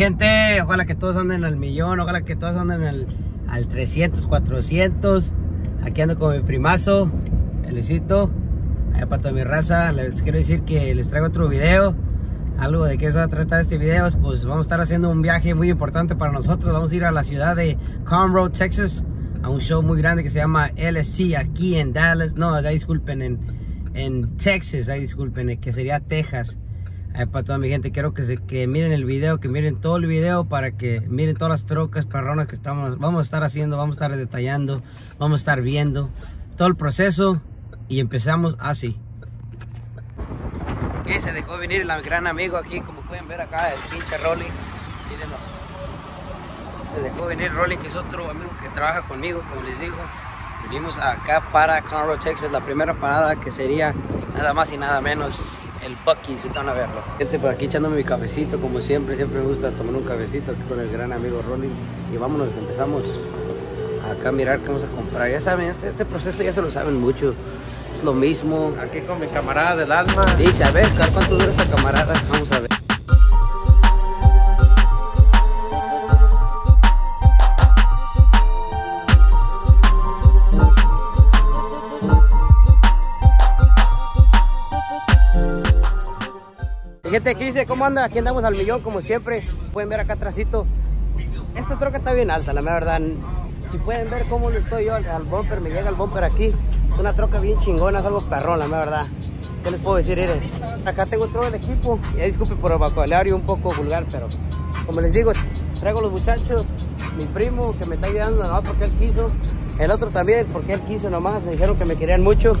gente? Ojalá que todos anden al millón, ojalá que todos anden al, al 300, 400. Aquí ando con mi primazo, el Luisito. Allá para toda mi raza, les quiero decir que les traigo otro video. Algo de qué se va a tratar este video, pues vamos a estar haciendo un viaje muy importante para nosotros. Vamos a ir a la ciudad de Conroe, Texas, a un show muy grande que se llama LSC aquí en Dallas. No, ya disculpen, en, en Texas, ya disculpen, que sería Texas. Para toda mi gente, quiero que, se, que miren el video, que miren todo el video para que miren todas las trocas perronas que estamos, vamos a estar haciendo, vamos a estar detallando, vamos a estar viendo todo el proceso y empezamos así. Que se dejó venir el gran amigo aquí, como pueden ver acá, el pinche Rolly. Mírenlo. Se dejó venir Rolly, que es otro amigo que trabaja conmigo, como les digo. Venimos acá para Conroe, Texas, la primera parada que sería nada más y nada menos el Bucky's, ahorita van a verlo. Gente, por aquí echándome mi cafecito, como siempre, siempre me gusta tomar un cafecito aquí con el gran amigo Rolly. Y vámonos, empezamos acá a mirar qué vamos a comprar. Ya saben, este, este proceso ya se lo saben mucho. Es lo mismo. Aquí con mi camarada del alma. Dice, a ver, ¿cuánto dura esta camarada? Vamos a ver. ¿Qué dice? ¿Cómo anda? Aquí andamos al millón, como siempre. Pueden ver acá atrásito. Esta troca está bien alta, la verdad. Si pueden ver cómo lo estoy yo al, bumper, me llega el bumper aquí. Una troca bien chingona, es algo perrón, la verdad. ¿Qué les puedo decir? Miren, acá tengo todo el equipo. Ya disculpen por el vocabulario un poco vulgar, pero como les digo, traigo los muchachos. Mi primo que me está ayudando nomás porque él quiso. El otro también porque él quiso nomás. Me dijeron que me querían mucho.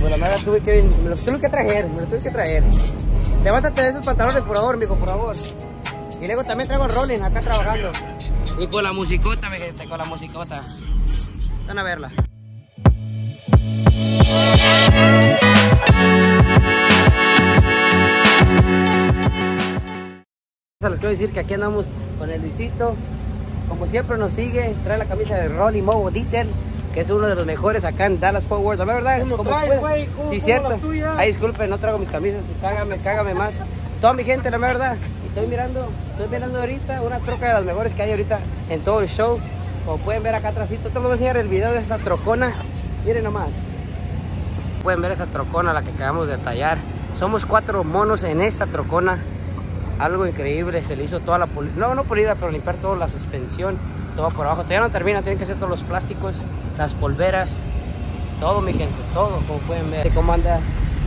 Pues la verdad tuve que, me los tuve que traer, me los tuve que traer. Levántate de esos pantalones, por favor, mijo, por favor. Y luego también traigo el Rolling acá trabajando. Y con la musicota, mi gente, con la musicota. Van a verla. Les quiero decir que aquí andamos con el Luisito. Como siempre nos sigue, trae la camisa de Rolly Mobo Dieter, que es uno de los mejores acá en Dallas Forward. La verdad es como traes, güey? ¿Cómo- Sí, cierto. Ay, disculpen, no traigo mis camisas. Cágame, cágame más. Toda mi gente, la verdad. Estoy mirando, estoy mirando ahorita una troca de las mejores que hay ahorita en todo el show. Como pueden ver acá atrásito, te voy a enseñar el video de esta trocona. Miren nomás. Pueden ver esa trocona, la que acabamos de tallar. Somos cuatro monos en esta trocona. Algo increíble, se le hizo toda la pulida, no, no pulida, pero limpiar toda la suspensión, todo por abajo. Todavía no termina, tienen que hacer todos los plásticos, las polveras, todo mi gente, todo, como pueden ver. ¿Cómo anda?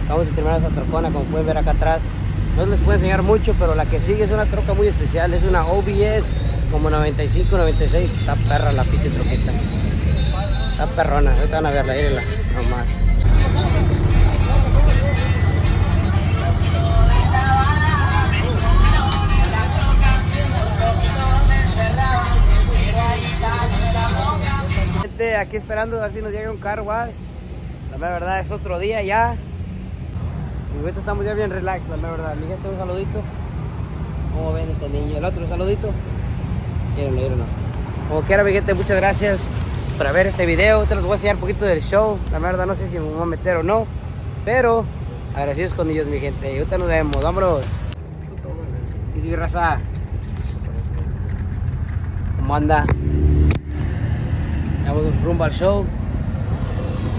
Vamos a terminar esa trocona, como pueden ver acá atrás. No les puedo enseñar mucho, pero la que sigue es una troca muy especial, es una OBS como 95, 96. Está perra la pinche troquita. Está perrona, ahorita van a verla, mírenla, nomás. Esperando a ver si nos llega un carro, guay. La verdad es otro día ya. Y ahorita estamos ya bien relax, la verdad. Mi gente, un saludito. ¿Cómo ven este niño? El otro saludito. Mírenlo, mírenlo. Como quiera, mi gente, muchas gracias por ver este video. Te los voy a enseñar un poquito del show. La verdad no sé si me voy a meter o no. Pero agradecidos con ellos, mi gente. Y ahorita nos vemos. Vámonos. Y di raza. ¿Cómo anda? Vamos rumbo al show.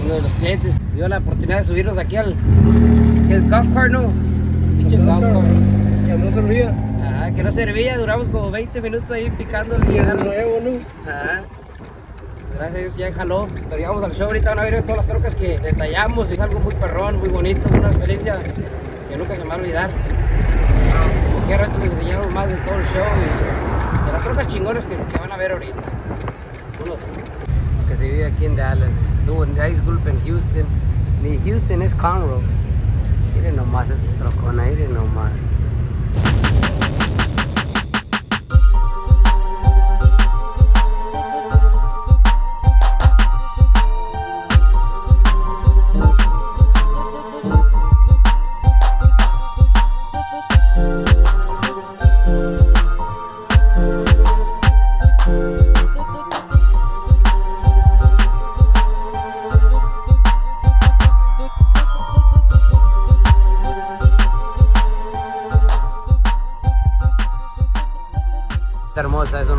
Uno de los clientes dio la oportunidad de subirnos aquí al ¿qué es golf cart, ¿no? Pinche golf cart. Ya no servía. Ajá, que no servía, duramos como 20 minutos ahí picándole y llegando. nuevo, ¿no? Ajá. Gracias a Dios ya jaló. Pero llegamos al show, ahorita van a ver todas las trocas que detallamos. Es algo muy perrón, muy bonito, una experiencia que nunca se me va a olvidar. Como ahorita les enseñamos más de todo el show y de las trocas chingonas que, que van a ver ahorita. Que se vive aquí en Dallas. Luego, ya disculpen Houston. Ni Houston es Conroe. Miren nomás esta trocona, miren nomás.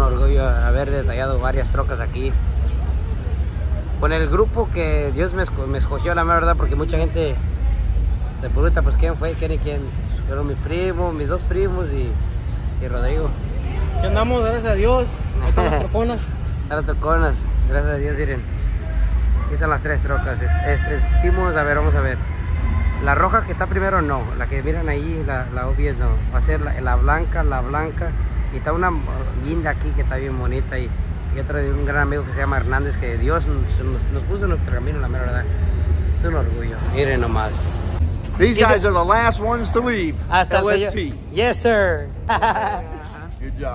Haber detallado varias trocas aquí. Con el grupo que Dios me, esco- me escogió, la verdad, porque mucha gente se pregunta, pues, ¿quién fue? ¿Quién y quién? Fueron mi primo, mis dos primos y, y Rodrigo. Ya andamos, gracias a Dios. Están las troconas. Las toconas, gracias a Dios, miren. Aquí están las tres trocas. Es- es- Hicimos, a ver, vamos a ver. La roja que está primero no, la que miran ahí, la, la obvia no. Va a ser la, la blanca, la blanca. Y está una linda aquí que está bien bonita. Y, y otra de un gran amigo que se llama Hernández, que Dios nos, nos, nos puso en nuestro camino, la mera verdad. Es un orgullo. Miren nomás. These guys are the last ones to leave. Hasta LST. Yes, sir. Good job.